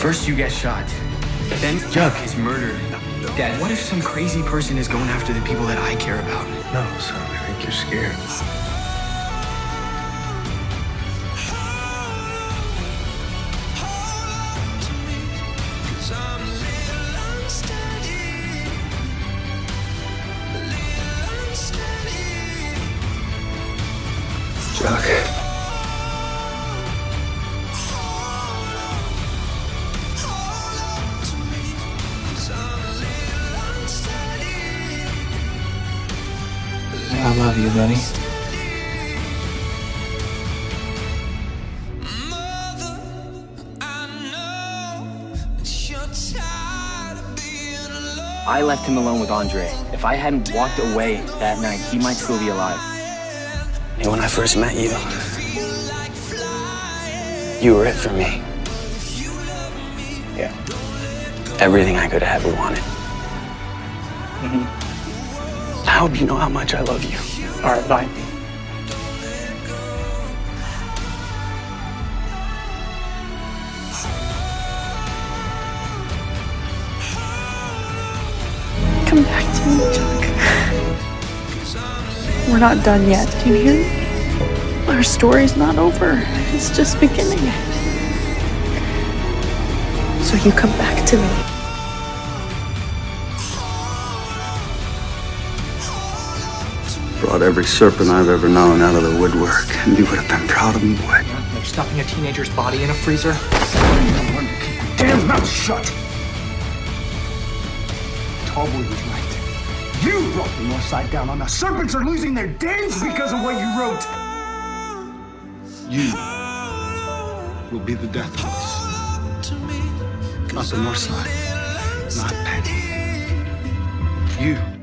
First you get shot, then Jug is murdered. Dad, what if some crazy person is going after the people that I care about? No, son, I think you're scared. Cause I love you, buddy. I left him alone with Andre. If I hadn't walked away that night, he might still be alive. And when I first met you, you were it for me. Yeah. Everything I could have ever wanted. Mm-hmm. I hope you know how much I love you. All right, bye. Come back to me, Jug. We're not done yet. Do you hear me? Our story's not over. It's just beginning. So you come back to me. Brought every serpent I've ever known out of the woodwork, and you would have been proud of me, boy. They're stuffing a teenager's body in a freezer. Damn mouth shut! Tallboy was right. You brought the North Side down on us. Serpents are losing their days because of what you wrote. You will be the death of us. Not the North Side. Not Penny. You